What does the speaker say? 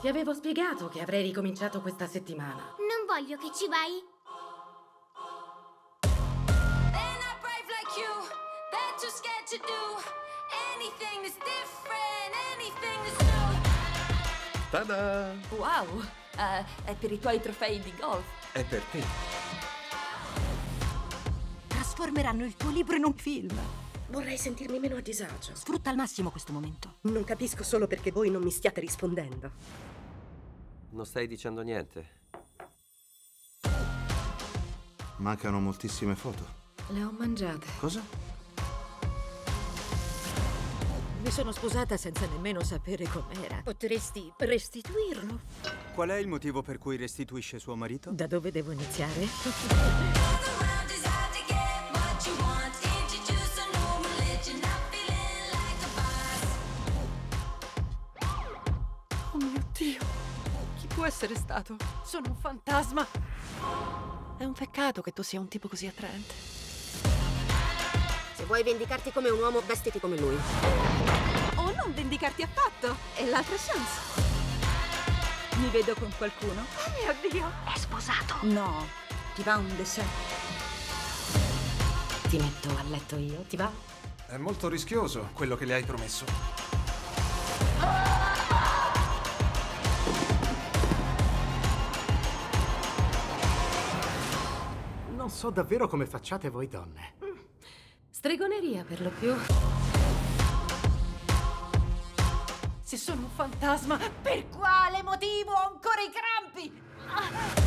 Ti avevo spiegato che avrei ricominciato questa settimana. Non voglio che ci vai. Tada! Wow, eh, è per i tuoi trofei di golf. È per te. Trasformeranno il tuo libro in un film. Vorrei sentirmi meno a disagio. Sfrutta al massimo questo momento. Non capisco solo perché voi non mi stiate rispondendo. Non stai dicendo niente. Mancano moltissime foto. Le ho mangiate. Cosa? Mi sono sposata senza nemmeno sapere com'era. Potresti restituirlo? Qual è il motivo per cui restituisce suo marito? Da dove devo iniziare? Oh mio Dio! Chi può essere stato? Sono un fantasma! È un peccato che tu sia un tipo così attraente. Vuoi vendicarti come un uomo, vestiti come lui. O non vendicarti affatto! È l'altra chance! Mi vedo con qualcuno? Oh mio Dio! È sposato! No, ti va un dessert? Ti metto a letto io, ti va? È molto rischioso quello che le hai promesso. Non so davvero come facciate voi donne. Stregoneria per lo più. Se sono un fantasma, per quale motivo ho ancora i crampi? Ah!